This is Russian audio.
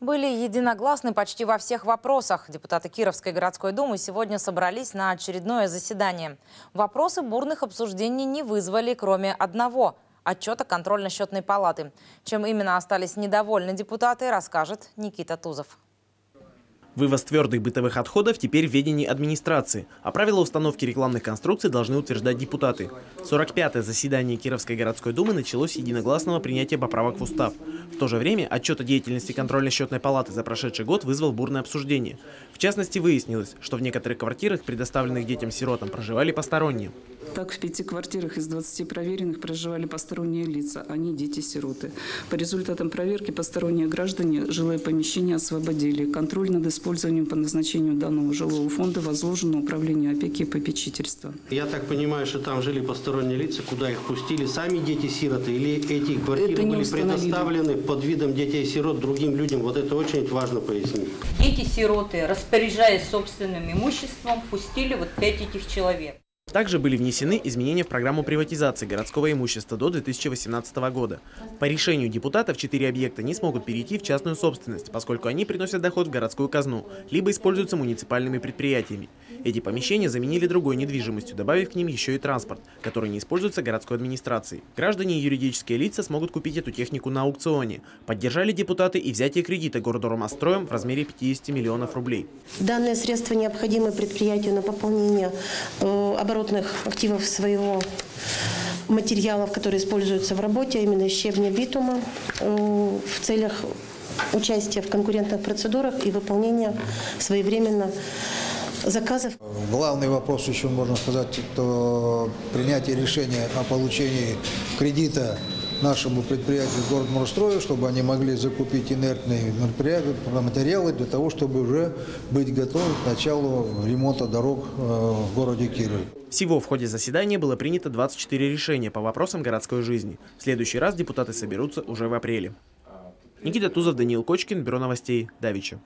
Были единогласны почти во всех вопросах. Депутаты Кировской городской думы сегодня собрались на очередное заседание. Вопросы бурных обсуждений не вызвали, кроме одного – отчета контрольно-счетной палаты. Чем именно остались недовольны депутаты, расскажет Никита Тузов. Вывоз твердых бытовых отходов теперь в ведении администрации, а правила установки рекламных конструкций должны утверждать депутаты. 45-е заседание Кировской городской думы началось с единогласного принятия поправок в устав. В то же время отчет о деятельности контрольно-счетной палаты за прошедший год вызвал бурное обсуждение. В частности, выяснилось, что в некоторых квартирах, предоставленных детям-сиротам, проживали посторонние. Так, в пяти квартирах из 20 проверенных проживали посторонние лица, а не дети-сироты. По результатам проверки посторонние граждане жилые помещения освободили. Контроль над использованием по назначению данного жилого фонда возложен на управление опеки и попечительства. Я так понимаю, что там жили посторонние лица, куда их пустили сами дети-сироты, или эти квартиры Это были предоставлены под видом детей-сирот другим людям? Вот это очень важно пояснить. Дети-сироты, распоряжаясь собственным имуществом, пустили вот пять этих человек. Также были внесены изменения в программу приватизации городского имущества до 2018 года. По решению депутатов четыре объекта не смогут перейти в частную собственность, поскольку они приносят доход в городскую казну, либо используются муниципальными предприятиями. Эти помещения заменили другой недвижимостью, добавив к ним еще и транспорт, который не используется городской администрацией. Граждане и юридические лица смогут купить эту технику на аукционе. Поддержали депутаты и взятие кредита Гордормостроем в размере 50 миллионов рублей. Данные средства необходимы предприятию на пополнение э, оборотных активов своего материалов, которые используются в работе, а именно щебня битума, э, в целях участия в конкурентных процедурах и выполнения своевременно заказов. Главный вопрос еще, можно сказать, это принятие решения о получении кредита нашему предприятию «Городморстрою», чтобы они могли закупить инертные материалы для того, чтобы уже быть готовы к началу ремонта дорог э, в городе Кирове. Всего в ходе заседания было принято 24 решения по вопросам городской жизни. В следующий раз депутаты соберутся уже в апреле. Никита Тузов, Даниил Кочкин, Бюро новостей, Давича.